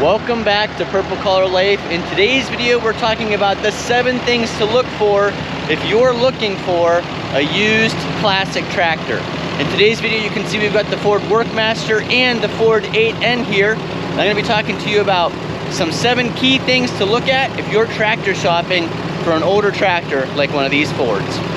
Welcome back to Purple Collar Life. In today's video, we're talking about the seven things to look for if you're looking for a used classic tractor. In today's video, you can see we've got the Ford Workmaster and the Ford 8N here. I'm gonna be talking to you about some seven key things to look at if you're tractor shopping for an older tractor like one of these Fords.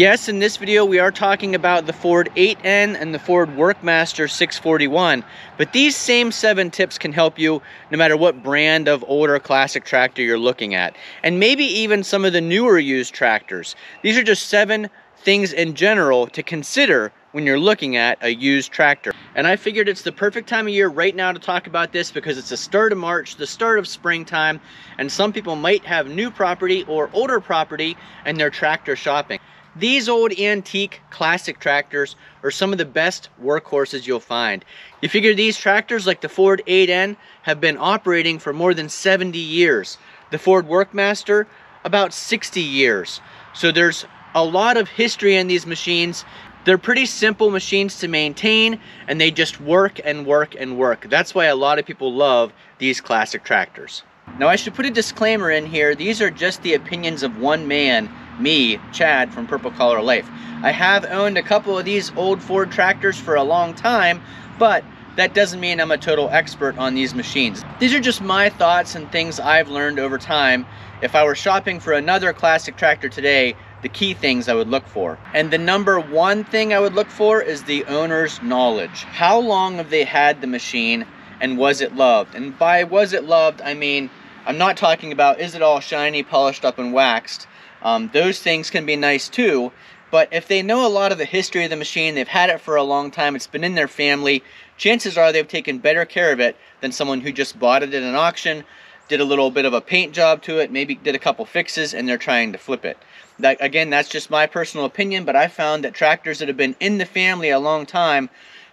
Yes, in this video we are talking about the Ford 8N and the Ford Workmaster 641, but these same seven tips can help you no matter what brand of older classic tractor you're looking at, and maybe even some of the newer used tractors. These are just seven things in general to consider when you're looking at a used tractor. And I figured it's the perfect time of year right now to talk about this because it's the start of March, the start of springtime, and some people might have new property or older property and they're tractor shopping. These old antique classic tractors are some of the best workhorses you'll find. You figure these tractors like the Ford 8N have been operating for more than 70 years. The Ford Workmaster, about 60 years. So there's a lot of history in these machines. They're pretty simple machines to maintain and they just work and work and work. That's why a lot of people love these classic tractors. Now I should put a disclaimer in here. These are just the opinions of one man me, Chad from Purple Collar Life. I have owned a couple of these old Ford tractors for a long time, but that doesn't mean I'm a total expert on these machines. These are just my thoughts and things I've learned over time. If I were shopping for another classic tractor today, the key things I would look for. And the number one thing I would look for is the owner's knowledge. How long have they had the machine and was it loved? And by was it loved, I mean, I'm not talking about is it all shiny, polished up, and waxed. Um, those things can be nice too, but if they know a lot of the history of the machine, they've had it for a long time, it's been in their family, chances are they've taken better care of it than someone who just bought it at an auction, did a little bit of a paint job to it, maybe did a couple fixes, and they're trying to flip it. That, again, that's just my personal opinion, but I found that tractors that have been in the family a long time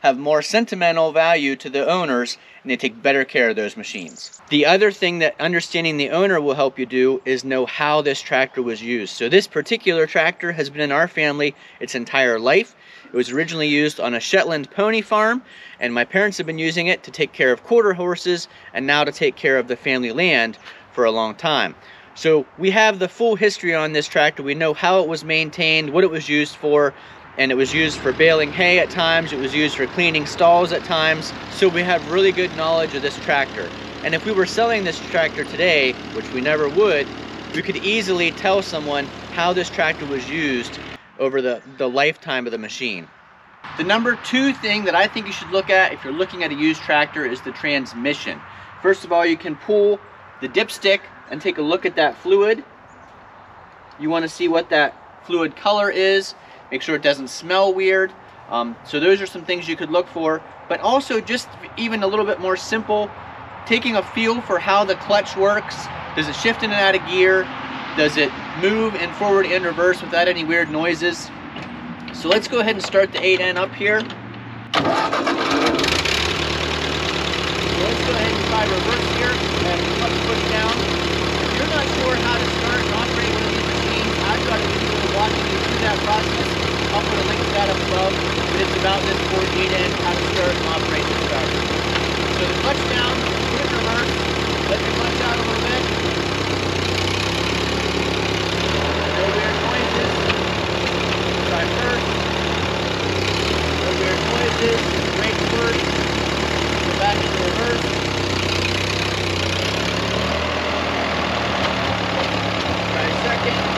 have more sentimental value to the owners and they take better care of those machines. The other thing that understanding the owner will help you do is know how this tractor was used. So this particular tractor has been in our family its entire life. It was originally used on a Shetland pony farm and my parents have been using it to take care of quarter horses and now to take care of the family land for a long time. So we have the full history on this tractor. We know how it was maintained, what it was used for, and it was used for baling hay at times, it was used for cleaning stalls at times, so we have really good knowledge of this tractor. And if we were selling this tractor today, which we never would, we could easily tell someone how this tractor was used over the, the lifetime of the machine. The number two thing that I think you should look at if you're looking at a used tractor is the transmission. First of all, you can pull the dipstick and take a look at that fluid. You want to see what that fluid color is make sure it doesn't smell weird. Um, so those are some things you could look for, but also just even a little bit more simple, taking a feel for how the clutch works. Does it shift in and out of gear? Does it move in forward and reverse without any weird noises? So let's go ahead and start the 8N up here. So let's go ahead and try reverse here and push down. If you're not sure detail, but it's about this Ford 8N and how to start and operate this. So the clutch down, put in reverse, let the clutch out a little bit. No weird first. First. Back into reverse. Second.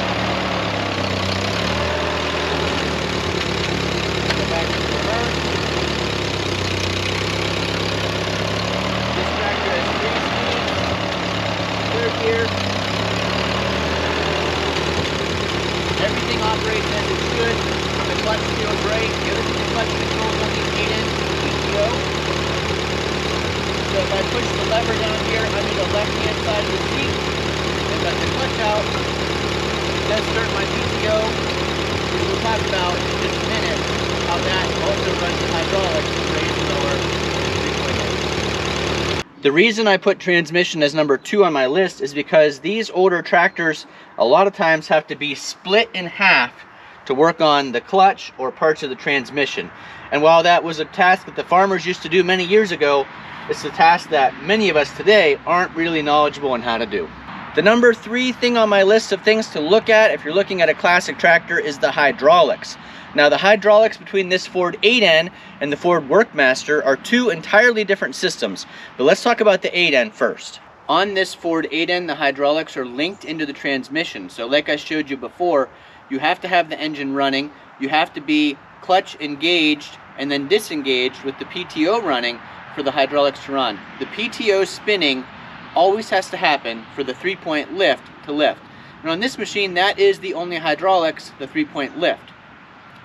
Reason I put transmission as number two on my list is because these older tractors a lot of times have to be split in half to work on the clutch or parts of the transmission. And while that was a task that the farmers used to do many years ago, it's a task that many of us today aren't really knowledgeable on how to do. The number three thing on my list of things to look at if you're looking at a classic tractor is the hydraulics. Now the hydraulics between this Ford 8N and the Ford Workmaster are two entirely different systems. But let's talk about the 8N first. On this Ford 8N, the hydraulics are linked into the transmission. So like I showed you before, you have to have the engine running, you have to be clutch engaged and then disengaged with the PTO running for the hydraulics to run. The PTO spinning always has to happen for the three-point lift to lift. And on this machine, that is the only hydraulics, the three-point lift.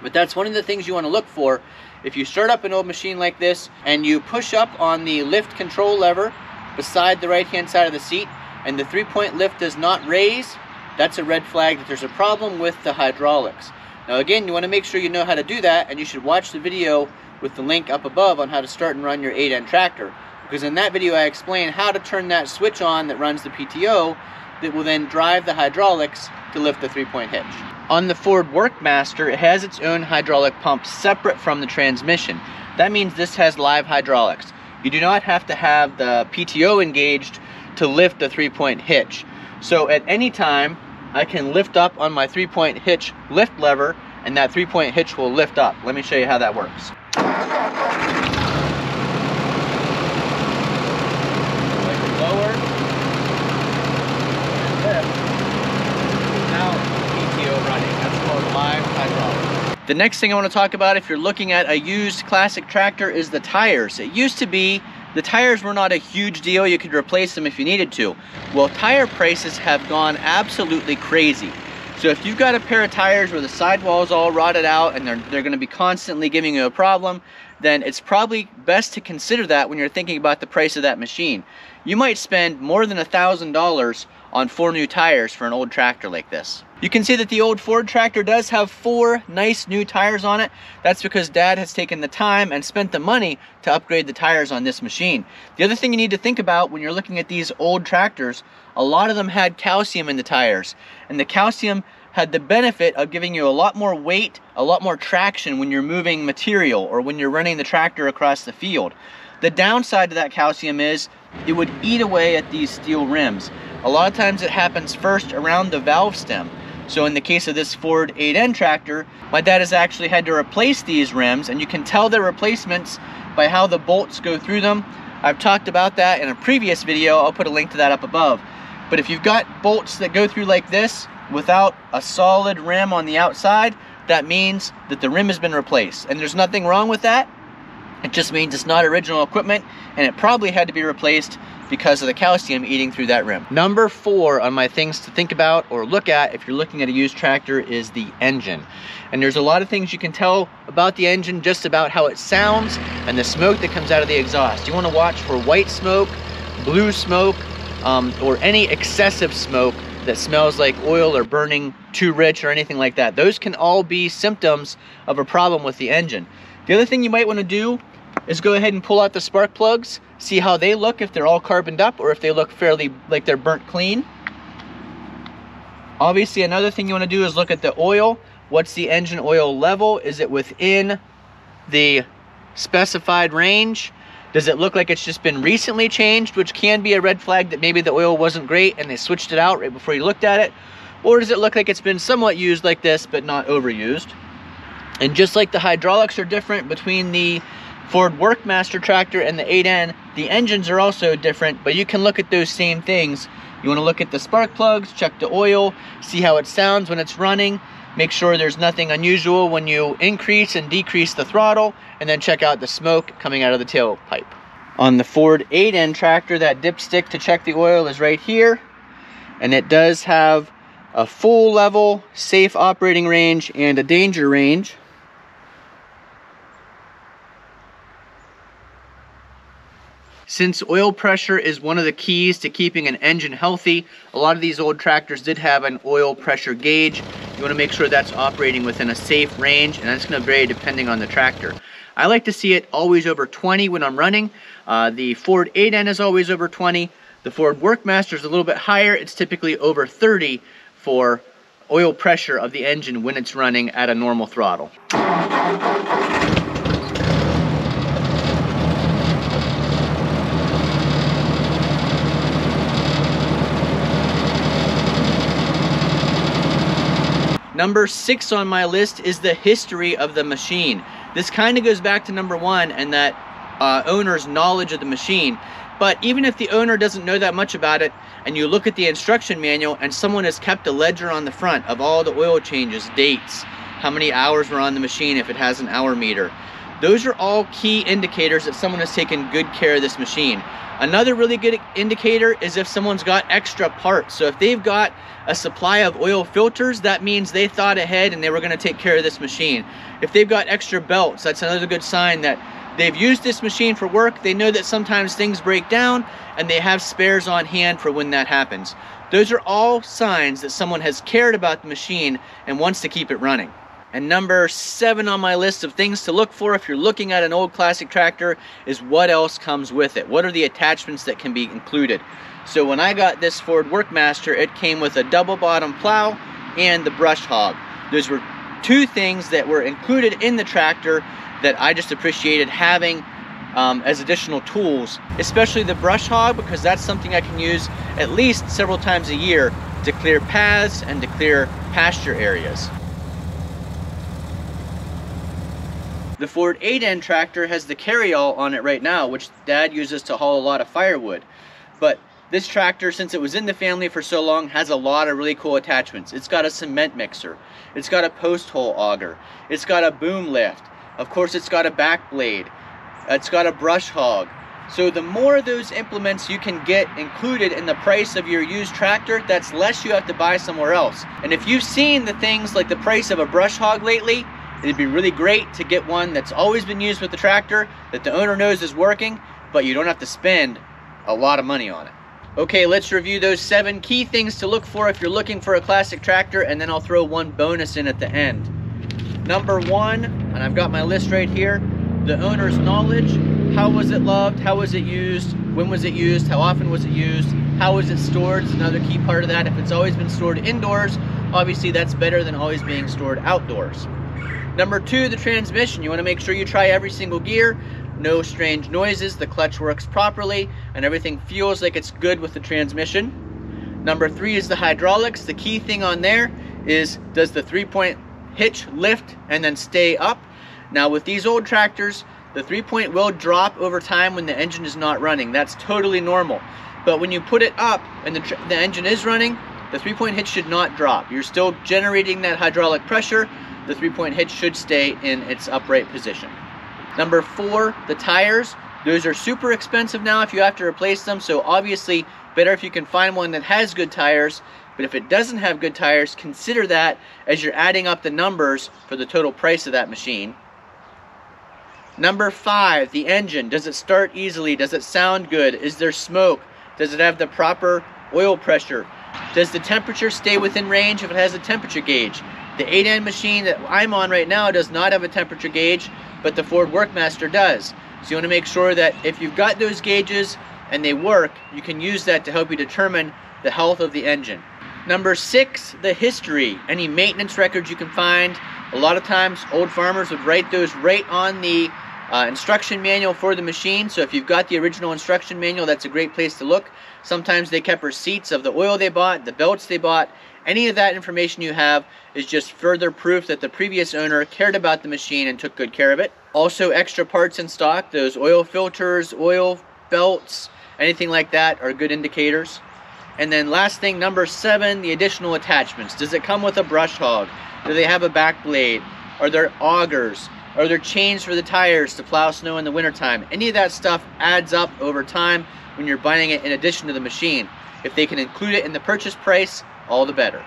But that's one of the things you want to look for. If you start up an old machine like this and you push up on the lift control lever beside the right hand side of the seat and the three point lift does not raise, that's a red flag that there's a problem with the hydraulics. Now again, you want to make sure you know how to do that and you should watch the video with the link up above on how to start and run your 8N tractor. Because in that video I explain how to turn that switch on that runs the PTO that will then drive the hydraulics to lift the three-point hitch. On the Ford Workmaster, it has its own hydraulic pump separate from the transmission. That means this has live hydraulics. You do not have to have the PTO engaged to lift the three-point hitch. So at any time, I can lift up on my three-point hitch lift lever and that three-point hitch will lift up. Let me show you how that works. The next thing I want to talk about if you're looking at a used classic tractor is the tires. It used to be the tires were not a huge deal. You could replace them if you needed to. Well, tire prices have gone absolutely crazy. So if you've got a pair of tires where the sidewall's all rotted out and they're, they're gonna be constantly giving you a problem, then it's probably best to consider that when you're thinking about the price of that machine. You might spend more than a $1,000 on four new tires for an old tractor like this. You can see that the old Ford tractor does have four nice new tires on it. That's because dad has taken the time and spent the money to upgrade the tires on this machine. The other thing you need to think about when you're looking at these old tractors, a lot of them had calcium in the tires. And the calcium had the benefit of giving you a lot more weight, a lot more traction when you're moving material or when you're running the tractor across the field. The downside to that calcium is it would eat away at these steel rims. A lot of times it happens first around the valve stem. So in the case of this Ford 8N tractor, my dad has actually had to replace these rims and you can tell the replacements by how the bolts go through them. I've talked about that in a previous video. I'll put a link to that up above. But if you've got bolts that go through like this without a solid rim on the outside, that means that the rim has been replaced. And there's nothing wrong with that. It just means it's not original equipment and it probably had to be replaced because of the calcium eating through that rim. Number four on my things to think about or look at if you're looking at a used tractor is the engine. And there's a lot of things you can tell about the engine just about how it sounds and the smoke that comes out of the exhaust. You want to watch for white smoke, blue smoke, um, or any excessive smoke that smells like oil or burning too rich or anything like that. Those can all be symptoms of a problem with the engine. The other thing you might want to do is go ahead and pull out the spark plugs, see how they look, if they're all carboned up or if they look fairly like they're burnt clean. Obviously, another thing you want to do is look at the oil. What's the engine oil level? Is it within the specified range? Does it look like it's just been recently changed, which can be a red flag that maybe the oil wasn't great and they switched it out right before you looked at it? Or does it look like it's been somewhat used like this, but not overused? And just like the hydraulics are different between the Ford Workmaster tractor and the 8N, the engines are also different, but you can look at those same things. You want to look at the spark plugs, check the oil, see how it sounds when it's running, make sure there's nothing unusual when you increase and decrease the throttle, and then check out the smoke coming out of the tailpipe. On the Ford 8N tractor, that dipstick to check the oil is right here. and it does have a full level safe operating range and a danger range. Since oil pressure is one of the keys to keeping an engine healthy, a lot of these old tractors did have an oil pressure gauge. You want to make sure that's operating within a safe range, and that's going to vary depending on the tractor. I like to see it always over 20 when I'm running. Uh, the Ford 8N is always over 20. The Ford Workmaster is a little bit higher. It's typically over 30 for oil pressure of the engine when it's running at a normal throttle. Number six on my list is the history of the machine. This kind of goes back to number one and that uh, owner's knowledge of the machine. But even if the owner doesn't know that much about it, and you look at the instruction manual and someone has kept a ledger on the front of all the oil changes, dates, how many hours were on the machine if it has an hour meter, those are all key indicators that someone has taken good care of this machine. Another really good indicator is if someone's got extra parts. So if they've got a supply of oil filters, that means they thought ahead and they were gonna take care of this machine. If they've got extra belts, that's another good sign that they've used this machine for work. They know that sometimes things break down and they have spares on hand for when that happens. Those are all signs that someone has cared about the machine and wants to keep it running. And number seven on my list of things to look for if you're looking at an old classic tractor is what else comes with it. What are the attachments that can be included? So when I got this Ford Workmaster, it came with a double bottom plow and the brush hog. Those were two things that were included in the tractor that I just appreciated having um, as additional tools, especially the brush hog because that's something I can use at least several times a year to clear paths and to clear pasture areas. The Ford 8N tractor has the carryall on it right now, which dad uses to haul a lot of firewood. But this tractor, since it was in the family for so long, has a lot of really cool attachments. It's got a cement mixer. It's got a post hole auger. It's got a boom lift. Of course, it's got a back blade. It's got a brush hog. So the more of those implements you can get included in the price of your used tractor, that's less you have to buy somewhere else. And if you've seen the things like the price of a brush hog lately, It'd be really great to get one that's always been used with the tractor, that the owner knows is working, but you don't have to spend a lot of money on it. Okay, let's review those seven key things to look for if you're looking for a classic tractor, and then I'll throw one bonus in at the end. Number one, and I've got my list right here, the owner's knowledge. How was it loved? How was it used? When was it used? How often was it used? How was it stored? Is another key part of that. If it's always been stored indoors, obviously that's better than always being stored outdoors. Number two, the transmission. You want to make sure you try every single gear. No strange noises, the clutch works properly, and everything feels like it's good with the transmission. Number three is the hydraulics. The key thing on there is does the three-point hitch lift and then stay up? Now with these old tractors, the three-point will drop over time when the engine is not running. That's totally normal. But when you put it up and the, the engine is running, the three-point hitch should not drop. You're still generating that hydraulic pressure, the three-point hitch should stay in its upright position. Number four, the tires. Those are super expensive now if you have to replace them, so obviously better if you can find one that has good tires, but if it doesn't have good tires, consider that as you're adding up the numbers for the total price of that machine. Number five, the engine. Does it start easily? Does it sound good? Is there smoke? Does it have the proper oil pressure? Does the temperature stay within range if it has a temperature gauge? The 8N machine that I'm on right now does not have a temperature gauge, but the Ford Workmaster does. So you want to make sure that if you've got those gauges and they work, you can use that to help you determine the health of the engine. Number six, the history. Any maintenance records you can find. A lot of times old farmers would write those right on the uh, instruction manual for the machine. So if you've got the original instruction manual, that's a great place to look. Sometimes they kept receipts of the oil they bought, the belts they bought, any of that information you have is just further proof that the previous owner cared about the machine and took good care of it. Also extra parts in stock, those oil filters, oil belts, anything like that are good indicators. And then last thing, number seven, the additional attachments. Does it come with a brush hog? Do they have a back blade? Are there augers? Are there chains for the tires to plow snow in the wintertime? Any of that stuff adds up over time when you're buying it in addition to the machine. If they can include it in the purchase price, all the better.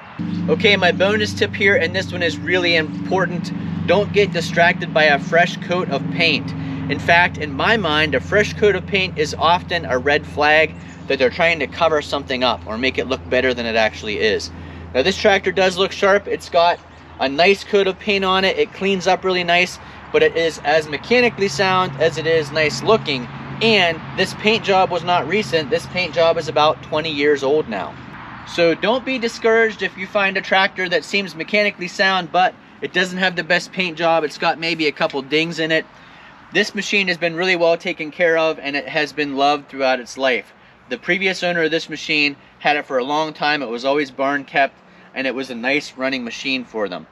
Okay, my bonus tip here, and this one is really important. Don't get distracted by a fresh coat of paint. In fact, in my mind, a fresh coat of paint is often a red flag that they're trying to cover something up or make it look better than it actually is. Now this tractor does look sharp. It's got a nice coat of paint on it. It cleans up really nice, but it is as mechanically sound as it is nice looking. And this paint job was not recent. This paint job is about 20 years old now. So don't be discouraged if you find a tractor that seems mechanically sound, but it doesn't have the best paint job. It's got maybe a couple dings in it. This machine has been really well taken care of and it has been loved throughout its life. The previous owner of this machine had it for a long time. It was always barn kept and it was a nice running machine for them.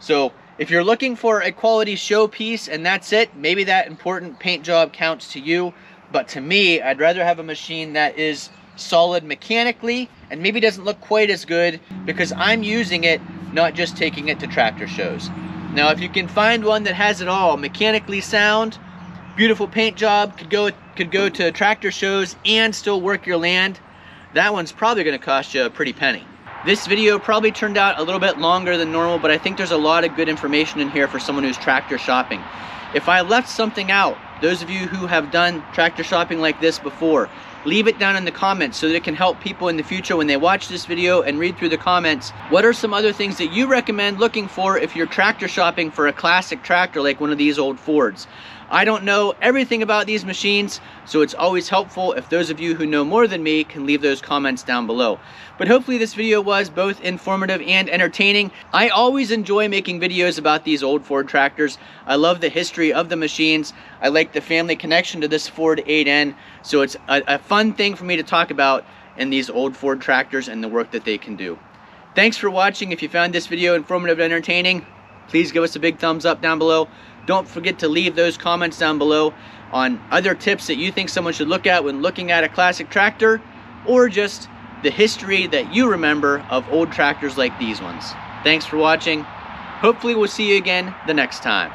So if you're looking for a quality showpiece and that's it, maybe that important paint job counts to you. But to me, I'd rather have a machine that is solid mechanically and maybe doesn't look quite as good because I'm using it, not just taking it to tractor shows. Now, if you can find one that has it all, mechanically sound, beautiful paint job, could go could go to tractor shows and still work your land, that one's probably gonna cost you a pretty penny. This video probably turned out a little bit longer than normal, but I think there's a lot of good information in here for someone who's tractor shopping. If I left something out, those of you who have done tractor shopping like this before, leave it down in the comments so that it can help people in the future when they watch this video and read through the comments. What are some other things that you recommend looking for if you're tractor shopping for a classic tractor like one of these old Fords? I don't know everything about these machines, so it's always helpful if those of you who know more than me can leave those comments down below. But hopefully this video was both informative and entertaining. I always enjoy making videos about these old Ford tractors. I love the history of the machines. I like the family connection to this Ford 8N, so it's a, a fun thing for me to talk about in these old Ford tractors and the work that they can do. Thanks for watching. If you found this video informative and entertaining, please give us a big thumbs up down below. Don't forget to leave those comments down below on other tips that you think someone should look at when looking at a classic tractor or just the history that you remember of old tractors like these ones. Thanks for watching. Hopefully we'll see you again the next time.